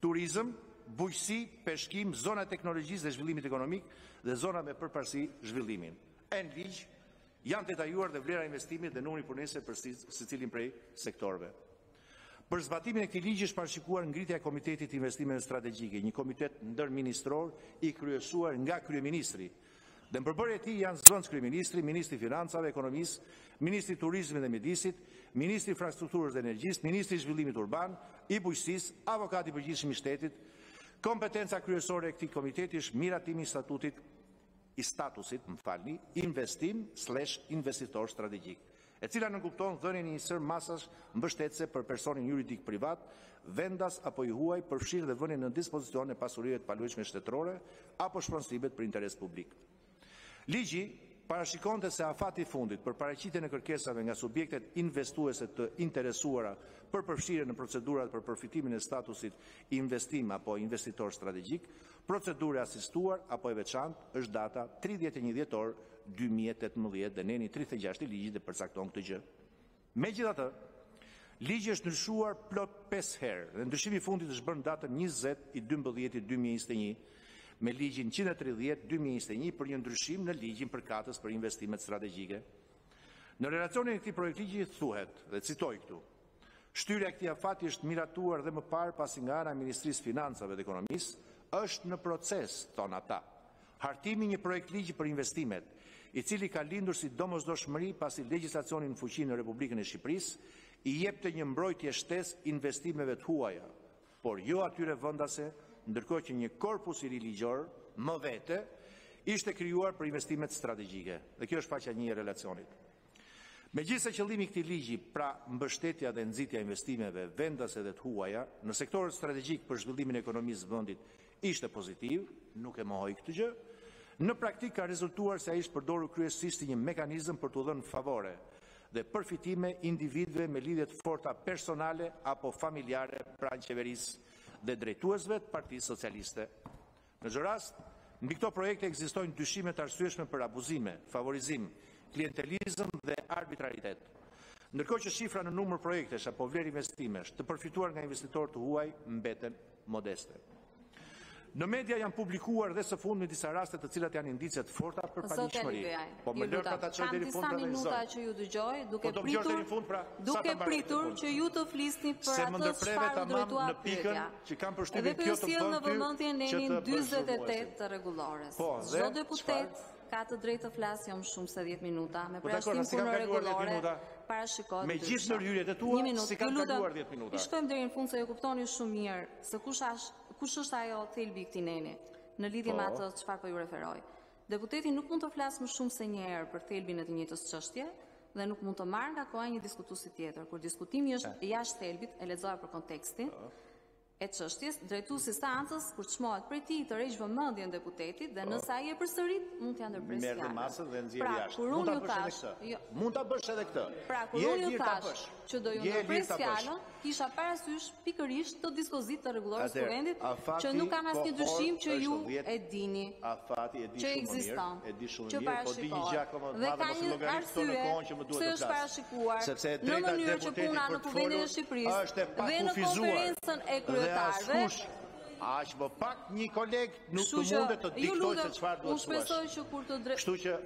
turizëm, bujqësi, peshkim, zona e teknologjisë dhe zhvillimit ekonomik dhe zona me përparësi zhvillimi. Në ligj janë detajuar dhe vlera e investimit dhe numri punës për secilin prej sektorëve. Për zbatimin e këtij ligji është parashikuar ngritja e Komitetit të Investimeve Strategjike, një komitet ndërministror i kryesuar nga kryeministri, Dhe në përbërje të tij janë zëvendëskryeministri, ministri i Financave, Ekonomisë, ministri i Turizmit dhe Mjedisit, ministri i Infrastrukturës dhe Energjisë, ministri i Zhvillimit Urban, i Bujqësisë, Avokati i Përgjithshëm i Shtetit. Kompetenca kryesore e këtij komiteti është miratimi i statutit i statusit, më falni, investim slash investitor strategjik. e cila nënkupton dhënien e një sërë masash mbështetëse për personin juridik privat, vendas apo i huaj, përfshirë dhe vënien në dispozicion e pasurive të paluajtshme shtetërore apo shpronësimet për interes publik. Ligji parashikonte se afati i fundit për paraqitjen e kërkesave nga subjektet investuese të interesuara për përfshirjen në procedurat për përfitimin e statusit investim apo investitor strategjik Procedurë e asistuar apo e veçantë është data tridhjetë e një dhjetor dy mijë e tetëmbëdhjetë dhe neni tridhjetë e gjashtë i ligjit e përcakton këtë gjë. Megjithatë, ligji është ndryshuar plot pesë herë dhe ndryshimi i fundit është bërë në datën njëzet i dymbëdhjetit dy mijë e njëzet e një me ligjin njëqind e tridhjetë dy mijë e njëzet e një për një ndryshim në ligjin përkatës për investimet strategjike. Në relacionin e këtij projektligji thuhet, dhe citoj këtu, Shtyrja e këtij afati është miratuar dhe më parë pasi nga ana e Ministrisë së Financave dhe Ekonomisë është në proces, thonë ata, hartimi i një projektligji për investimet, i cili ka lindur si domosdoshmëri pasi legjislacioni në fuqi në Republikën e Shqipërisë i jepte një mbrojtje shtesë investimeve të huaja, por jo atyre vendase, ndërkohë që një korpus i ri ligjor më vete ishte krijuar për investimet strategjike. Dhe kjo është faqja 1 e relacionit. Megjithëse qëllimi i këtij ligji, pra mbështetja dhe nxitja e investimeve vendase dhe të huaja në sektorët strategjikë për zhvillimin e ekonomisë së vendit ishte pozitiv, nuk e mohoj këtë gjë, në praktikë ka rezultuar se ai është përdorur kryesisht si një mekanizëm për t'u dhënë favore dhe përfitime individëve me lidhje të forta personale apo familjare pranë qeverisë dhe drejtuesve të Partisë Socialiste. Në çdo rast, mbi këto projekte ekzistojnë dyshime të arsyeshme për abuzime, favorizim, klientelizëm dhe arbitraritet. Ndërkohë që shifra në numër projektesh apo vlerë investimesh të përfituar nga investitorë të huaj mbeten modeste. Në media janë publikuar dhe së fundmi disa raste të cilat janë indicie të forta për paligjshmëri. Po më lër pra ta çoj deri në fund dhe vazhdoj. Kam disa minuta që ju dëgjoj, duke po pritur, pra, duke pritur që ju të flisni për atë çfarë u drejtua pyetja. Që kam përshtypjen kjo të bën ty. Dhe kjo sjell në vëmendjen nenin dyzet e tetë të Rregullores. Po, dhe çfarë? Çdo deputet ka të drejtë të flasë jo më shumë se dhjetë minuta, me po, përjashtim kur në Rregullore parashikohet ndryshe. Me gjithë ndërhyrjet e tua, s'i kam kaluar dhjetë minuta. I shkojmë deri në fund se ju e kuptoni shumë mirë se kush është ajo thelbi i këtij neni në lidhje me po. atë çfarë po ju referoj. Deputeti nuk mund të flasë më shumë se një herë për thelbin e të njëjtës çështje dhe nuk mund të marrë nga koha një diskutuesi tjetër. Kur diskutimi është eh. jashtë thelbit, e lexova për kontekstin eh. e çështjes, drejtuesi i seancës kur çmohet prej tij i tërheq vëmendjen deputetit dhe nëse ai e përsërit, mund t'ia ndërpresë fjalën. Merr masën dhe nxjerr pra, jashtë. Pra, mund ta bësh edhe këtë. Jo. Mund ta bësh edhe këtë. Pra, kur unë ju thashë që do ju ndërpres fjalën, Kisha parasysh pikërisht këtë dispozitë të Rregullores së Kuvendit, që nuk kam asnjë dyshim që ju e dini, që ekziston, që parashikohet dhe ka një arsye pse është parashikuar në mënyrë që puna në Kuvendin e Shqipërisë dhe në Konferencën e Kryetarëve, kështu që ju lutem, unë shpresoja që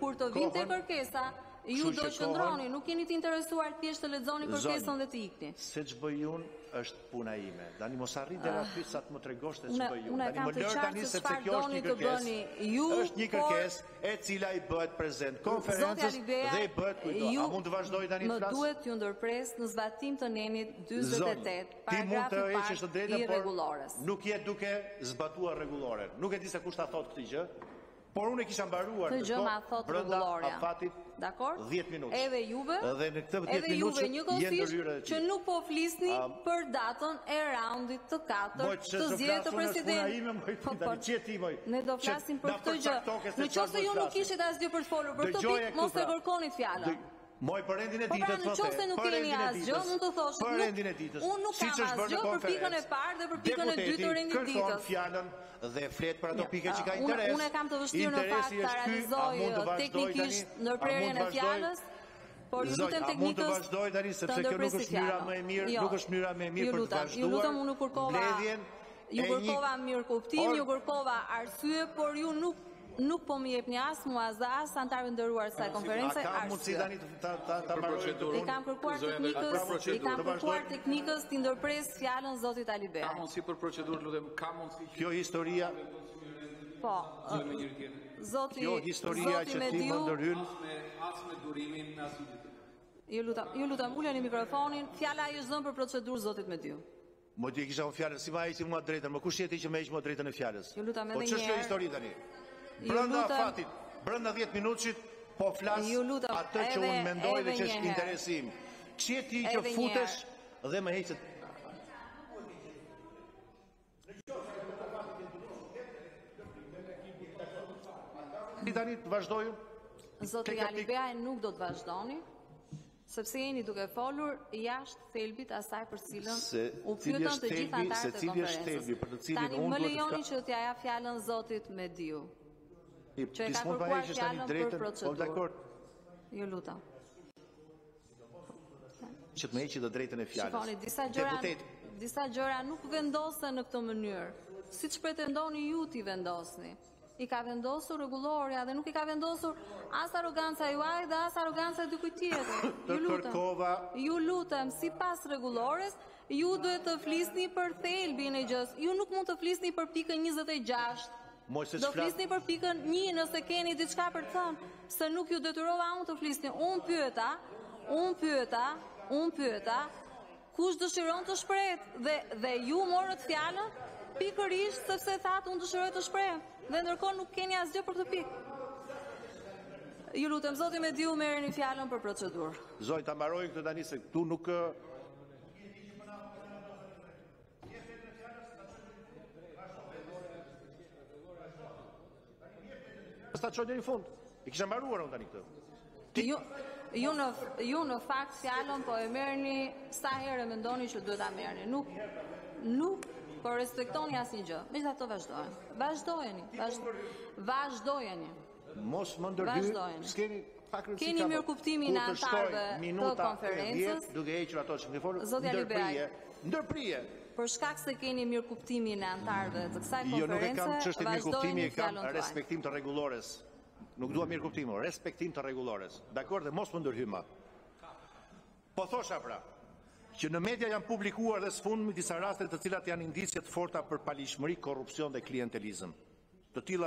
kur të vinte kërkesa, Ju do të qëndroni, nuk jeni të interesuar thjesht të lexoni kërkesën dhe të ikni. Zonjë, se ç'bëj unë është puna ime. Tani mos arrit deri aty sa të më tregosh se ç'bëj unë. Tani më lër tani sepse kjo është një kërkesë. Është një kërkesë e cila i bëhet prezent konferencës dhe i bëhet kujtdo. A mund të vazhdoj tani të flas? Zoti Alibeaj, ju më duhet t'ju ndërpres në zbatim të nenit 48, paragrafi i parë i rregullores. Zonjë, ti mund të heqësh të drejtën, por nuk je duke zbatuar rregulloren. Nuk e di se kush ta thotë këtë gjë. Por unë e kisha mbaruar këtë gjë ma thotë rregullorja. Dakor? 10 minutë. Edhe juve? Dhe në këtë 10 minutë ke ndërhyrë edhe ti. Që nuk po flisni për datën e raundit të katërt të zgjedhjeve të presidentit. Po po. Ne do flasim për këtë gjë. Në qoftë se ju nuk kishit asgjë për të folur për këtë pikë, mos ta kërkonit fjalën. Moj për rendin e ditës thotë. Po pra nëse nuk keni asgjë, mund të thoshit. Për rendin e ditës. Unë nuk kam asgjë për pikën e parë dhe për pikën e dytë të rendit të ditës. Deputeti kërkon fjalën dhe flet për ato pika që ka interes. Unë e kam të vështirë në fakt ta realizoj teknikisht ndërprerjen e fjalës. Por ju lutem teknikës. Mund të vazhdoj tani sepse kjo nuk është mënyra më e mirë, nuk është mënyra më e mirë për të vazhduar. Ju lutem, unë nuk kërkova. Ju kërkova mirëkuptim, ju kërkova arsye, por ju nuk nuk po më jepni as mua as as anëtarëve të nderuar të kësaj konference arsye. I kam kërkuar teknikës, i kam kërkuar teknikës t'i ndërpresë fjalën zotit Alibeaj. Ka mundësi për procedurë, lutem, ka mundësi. Kjo historia Po. Zoti, kjo historia që ti më ndërhyn as me durimin as me Ju lutem, ju lutem uleni mikrofonin. Fjala ju dha për procedurë zotit Mediu. Moj ti e kisha unë fjalën, si ma heq ti mua të drejtën, po kush je ti që më heq mua të drejtën e fjalës? Ju lutem edhe një herë. Po ç'është kjo histori tani? Brenda afatit, brenda 10 minutshit po flas atë që unë mendoj dhe që është interesi im. Ç'je ti që futesh dhe më heq? E di tani të vazhdojmë? Zoti Alibeaj nuk do të vazhdoni. Sepse jeni duke folur jashtë thelbit të asaj për të cilën u pyetën të gjithë anëtarët e Konferencës. Tani më lejoni që t'ia jap fjalën zotit Mediu, që e ka kërkuar fjalën për procedurë. Ju lutem. Shikoni, disa gjëra, disa gjëra nuk vendosen në këtë mënyrë, siç pretendoni ju t'i vendosni. i ka vendosur rregullorja dhe nuk i ka vendosur as arroganca juaj dhe as arroganca e dikujt tjetër. Ju lutem. Ju lutem sipas rregullores, ju duhet të flisni për thelbin e gjësë. Ju nuk mund të flisni për pikën 26. Ose do çfla- flisni për pikën 1 nëse keni diçka për të thënë, se nuk ju detyrova unë të flisni. Unë pyeta, unë pyeta, unë pyeta Kush dëshiron të shprehet dhe dhe ju morët fjalën pikërisht sepse thatë unë dëshiroj të shprehem dhe ndërkohë nuk keni asgjë për këtë pikë. Ju lutem zoti Mediu merreni fjalën për procedurë. Do ta mbaroj këtë tani se këtu nuk S'e çoj deri në fund. E kisha mbaruar unë tani këtë. Ti ju ju në ju në fakt fjalën po e merrni sa herë mendoni që duhet ta merrni. Nuk nuk po respektoni asnjë gjë. Megjithatë vazhdojmë. Vazhdojeni, vazhdojeni. Mos më ndërhy, s'keni fakrin si Keni mirëkuptimin e anëtarëve të konferencës. Duke hequr ato që më folën. Zoti Alibeaj. Ndërprije. Për shkak se keni mirëkuptimin e anëtarëve të kësaj konference, vazhdojeni fjalën tuaj. Jo, nuk e kam çështje mirëkuptimi, e kam respektim të rregullores. Nuk dua mirëkuptim, o, respektim të rregullores. Dakord, dhe mos më ndërhy më. Po thosha pra, që në media janë publikuar dhe së fundmi disa raste të cilat janë indicie të forta për paligjshmëri, korrupsion dhe klientelizëm. Të tilla